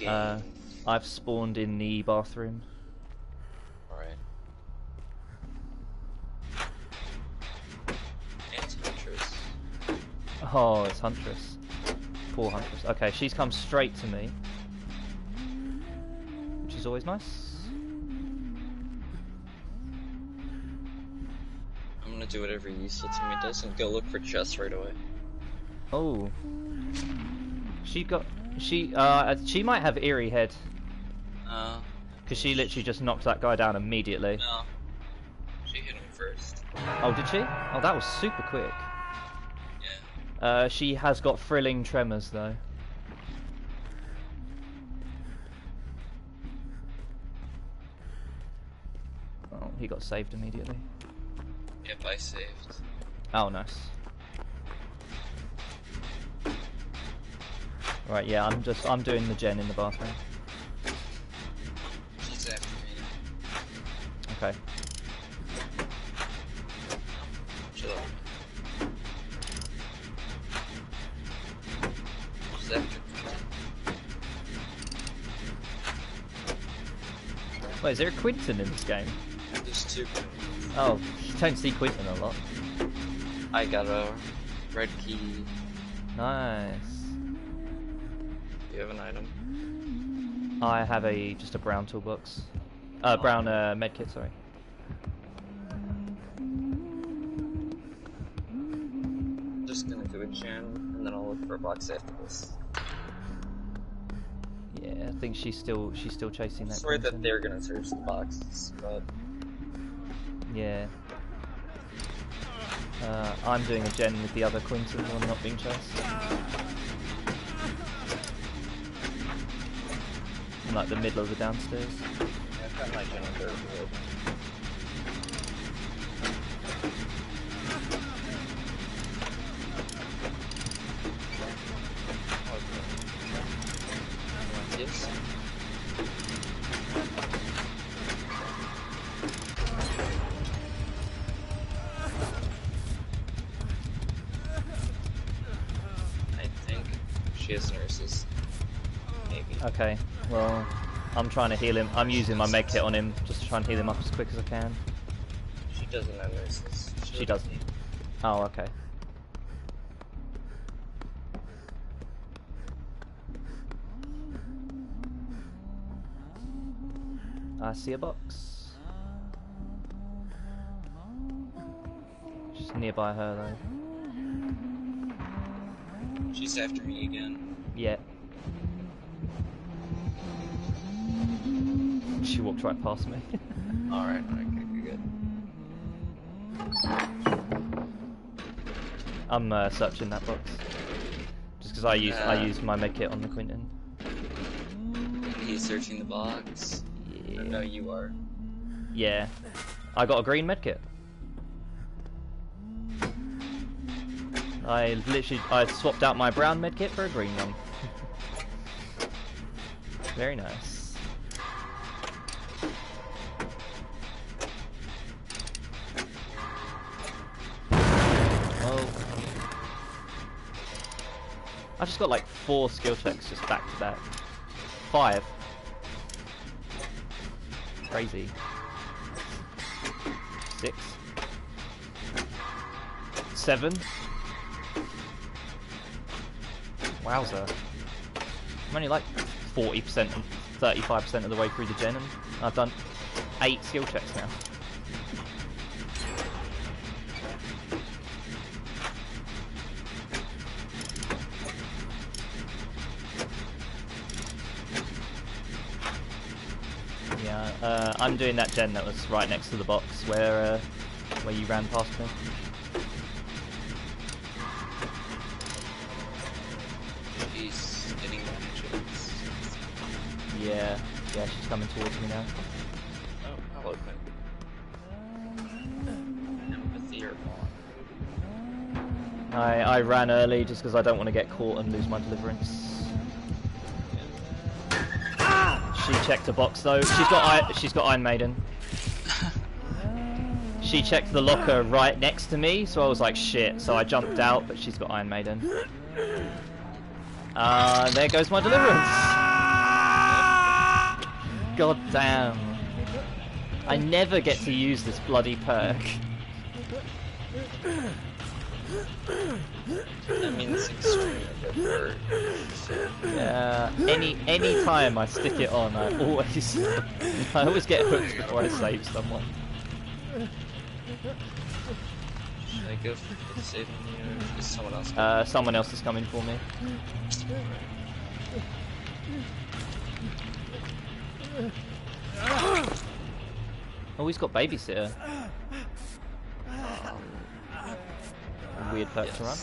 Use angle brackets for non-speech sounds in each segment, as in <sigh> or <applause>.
game. Uh, I've spawned in the bathroom. Alright. It's Huntress. Oh, it's Huntress. Poor Huntress. Okay, she's come straight to me. Which is always nice. I'm gonna do whatever useful me does and go look for chests right away. Oh. She got... She, uh, she might have Eerie Head. Uh, Because she literally just knocked that guy down immediately. no. She hit him first. Oh, did she? Oh, that was super quick. Yeah. Uh, she has got thrilling tremors, though. Oh, he got saved immediately. Yep, I saved. Oh, nice. Right, yeah, I'm just, I'm doing the gen in the bathroom. She's after me. Okay. Chill out. She's after me. Wait, is there a Quentin in this game? There's two. Oh, you don't see Quentin a lot. I got a red key. Nice. You have an item? I have a just a brown toolbox. Uh, brown uh, medkit, sorry. Just gonna do a gen, and then I'll look for a box after this. Yeah, I think she's still she's still chasing that. swear that they're gonna search the boxes, but Yeah. Uh, I'm doing a gen with the other Quentin I'm not being chased. In like the middle of the downstairs. yeah, I've got my gen under wood. Yes. I think she has nurses. Maybe. Okay, well, I'm trying to heal him. I'm using my med kit on him just to try and heal him up as quick as I can. She doesn't have nurses. She doesn't. Oh, okay. I see a box. Just nearby her though. She's after me again. Yeah. She walked right past me. <laughs> Alright, okay, good, good. I'm uh, searching that box. Just because I use I Uh. use my med kit on the Quentin. He's searching the box. Yeah. No, you are. Yeah. I got a green medkit. I literally I swapped out my brown medkit for a green one. <laughs> Very nice. I just got like four skill checks just back to back. Five. Crazy. Six. Seven. Wowzer. I'm only like 40% and 35% of the way through the gen and I've done eight skill checks now. Yeah, uh, I'm doing that gen that was right next to the box where uh, where you ran past me. She's getting. Yeah, yeah, she's coming towards me now. Oh, hello, Quinn. Empathy or not? I, I ran early just because I don't want to get caught and lose my deliverance. She checked a box though. She's got she's got Iron Maiden. She checked the locker right next to me, so I was like shit. So I jumped out, but she's got Iron Maiden. Uh, there goes my deliverance. God damn. I never get to use this bloody perk. That means extremely for Yeah. Any any time I stick it on, I always <laughs> I always get hooked before I save someone. Should I go for saving you or is someone else? Uh, someone else is coming for me. Oh, he's got babysitter. A weird perk to run.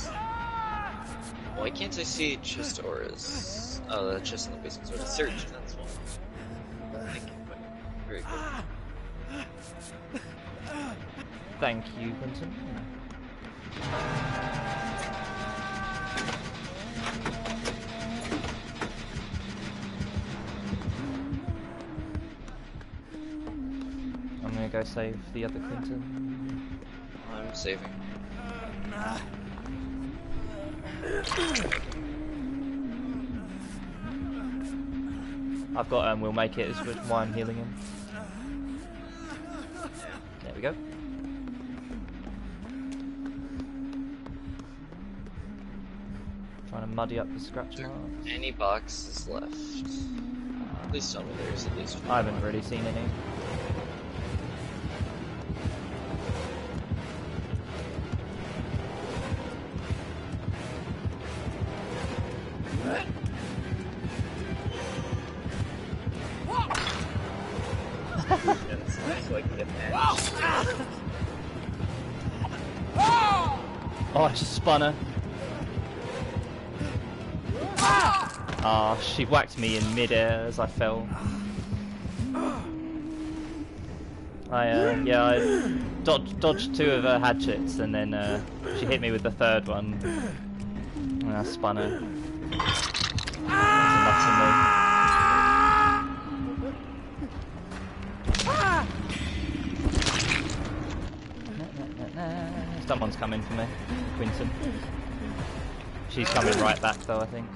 Why can't I see chest auras? Oh, the chest in the basement. So search, that's one. Thank you. Very good. Thank you, Quentin. I'm gonna go save the other Quentin. I'm saving. I've got um, we'll make it is why I'm healing him. There we go. Trying to muddy up the scratch marks. Any boxes left? Please tell me there's at least one. I haven't really seen any. Oh, just spun her. Ah, she whacked me in midair as I fell. I, uh, yeah, I dodged, dodged two of her hatchets and then uh, she hit me with the third one. And I spun her. Someone's coming for me. Quentin. She's coming right back though, I think.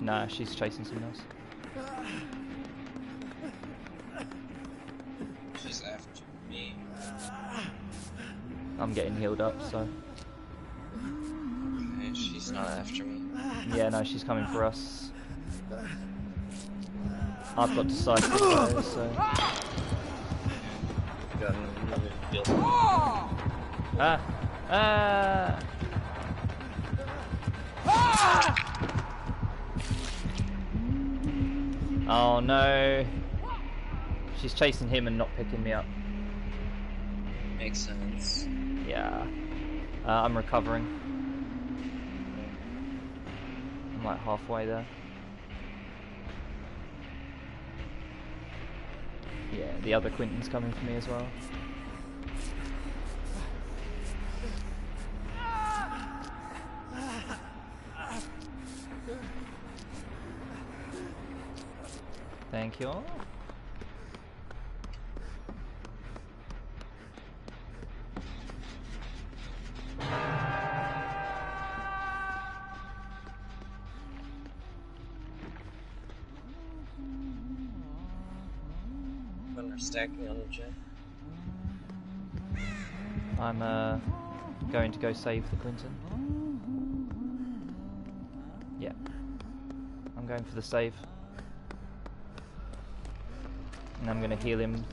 No, she's chasing someone else. She's after me. I'm getting healed up, so. She's not after me. Yeah, no, she's coming for us. I've got decisive though, so. Got another. Ah! Ah! Oh no! She's chasing him and not picking me up. Makes sense. Yeah. Uh, I'm recovering. I'm like halfway there. Yeah, the other Quentin's coming for me as well. Thank you. When they're stacking on the jet. I'm uh, going to go save the Clinton. Yeah. I'm going for the save. And I'm going to heal him.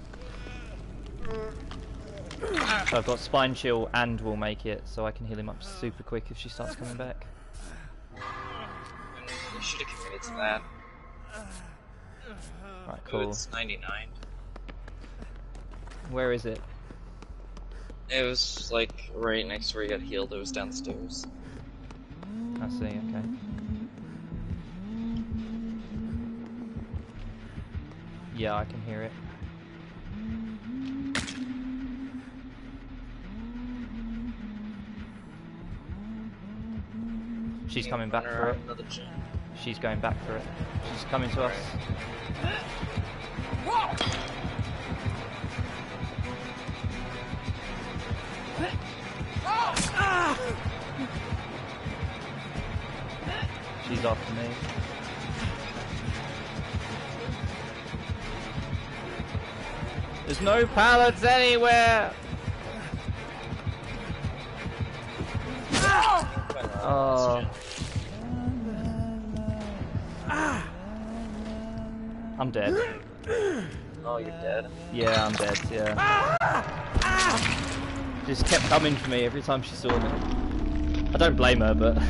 So I've got spine chill and will make it, so I can heal him up super quick if she starts coming back. You should have committed to that. Right, Oh, cool. it's 99. Where is it? It was like right next to where you got healed. It was downstairs. I see, okay. Yeah, I can hear it. She's coming back for it. She's going back for it. She's coming to us. She's after me. There's no pallets anywhere! Oh. I'm dead. Oh, you're dead. Yeah, I'm dead, yeah. Just kept coming for me every time she saw me. I don't blame her, but